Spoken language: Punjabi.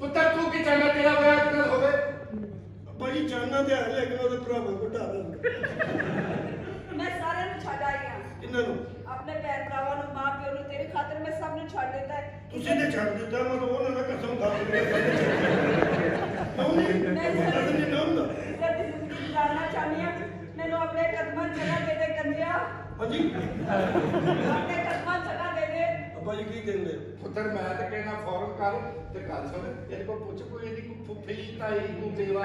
ਪੁੱਤਰ ਤੂੰ ਕੀ ਚਾਹੁੰਦਾ ਤੇਰਾ ਵਿਆਹ ਕਦ ਹੋਵੇ? ਭਾਈ ਚਾਹਨਾ ਤੇ ਹੈ ਲੇਕਿਨ ਉਹਦੇ ਭਰਾਵਾਂ ਨੂੰ ਢਾ ਦੇ। ਮੈਂ ਸਾਰਿਆਂ ਨੂੰ ਛੱਡ ਆਈ ਹਾਂ। ਇਹਨਾਂ ਨੂੰ? ਆਪਣੇ ਭੈਣ ਭਰਾਵਾਂ ਨੂੰ ਮਾਂ ਪਿਓ ਨੂੰ ਤੇਰੀ ਖਾਤਰ ਮੈਂ ਸਭ ਨੂੰ ਛੱਡ ਦਿੱਤਾ ਹੈ। ਤੁਸੀਂ ਨੇ ਛੱਡ ਦਿੱਤਾ ਮਤਲਬ ਉਹਨਾਂ ਨੇ ਕਸਮ ਖਾ ਲਈ ਮੈਂ ਮੈਨੂੰ ਆਪਣੇ ਕਦਮਾਂ 'ਚ ਜਗ੍ਹਾ ਦੇ ਦੇ ਕੰਦਿਆ ਹਾਂਜੀ। ਆਪਣੇ ਕਦਮਾਂ 'ਚ ਜਗ੍ਹਾ ਦੇ ਦੇ ਅੱਬਾ ਕਹਿੰਦੇ ਪੁੱਤਰ ਮੈਂ ਤਾਂ ਕਹਿਣਾ ਫੌਰਨ ਕਰ ਤੇ ਗੱਲ ਸੁਣ, ਇਹਦੇ ਕੋਲ ਪੁੱਛ ਕੋਈ ਇਹਦੀ ਕੋਈ ਫੁੱਫੀ, ਤਾਈ ਕੋਈ ਬੇਵਾ